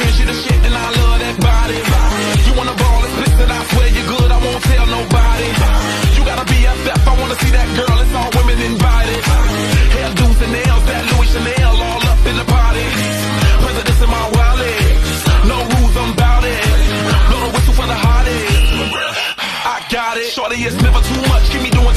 friend, she the shit, and I love that body. You wanna ball explicit, I swear you're good, I won't tell nobody. You gotta be FF, I wanna see that girl, it's all women invited. Hair do's and nails, that Louis Chanel all up in the party. Presidents in my wallet, no rules, I'm bout it. Blow the whistle for the hottest, I got it. Shorty, it's never too much, keep me doing